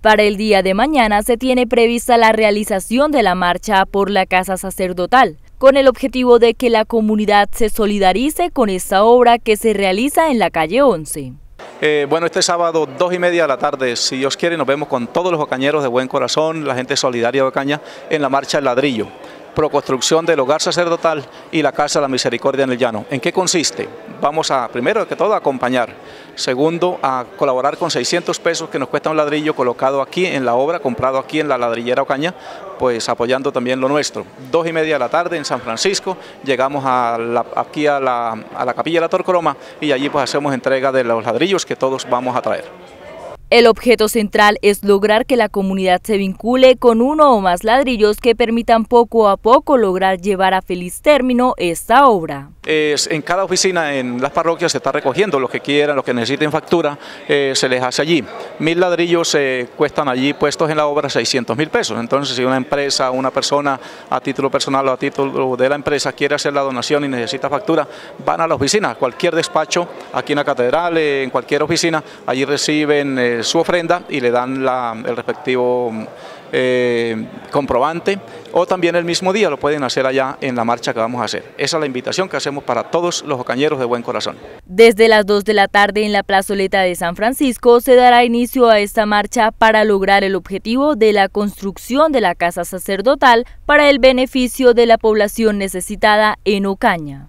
Para el día de mañana se tiene prevista la realización de la marcha por la Casa Sacerdotal, con el objetivo de que la comunidad se solidarice con esta obra que se realiza en la calle 11. Eh, bueno, este sábado, dos y media de la tarde, si Dios quiere, nos vemos con todos los ocañeros de buen corazón, la gente solidaria de Ocaña, en la marcha del ladrillo construcción del hogar sacerdotal y la Casa de la Misericordia en el Llano. ¿En qué consiste? Vamos a, primero que todo, a acompañar. Segundo, a colaborar con 600 pesos que nos cuesta un ladrillo colocado aquí en la obra, comprado aquí en la ladrillera Ocaña, pues apoyando también lo nuestro. Dos y media de la tarde en San Francisco, llegamos aquí a la, a la capilla de la Torcroma y allí pues hacemos entrega de los ladrillos que todos vamos a traer. El objeto central es lograr que la comunidad se vincule con uno o más ladrillos que permitan poco a poco lograr llevar a feliz término esta obra. en cada oficina en las parroquias se está recogiendo lo que quieran, lo que necesiten factura, eh, se les hace allí. Mil ladrillos cuestan allí puestos en la obra 600 mil pesos. Entonces si una empresa, una persona a título personal o a título de la empresa quiere hacer la donación y necesita factura, van a la oficina, cualquier despacho, aquí en la catedral, en cualquier oficina, allí reciben su ofrenda y le dan el respectivo eh, comprobante o también el mismo día lo pueden hacer allá en la marcha que vamos a hacer. Esa es la invitación que hacemos para todos los ocañeros de buen corazón. Desde las 2 de la tarde en la plazoleta de San Francisco se dará inicio a esta marcha para lograr el objetivo de la construcción de la casa sacerdotal para el beneficio de la población necesitada en Ocaña.